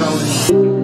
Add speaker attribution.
Speaker 1: Arizona.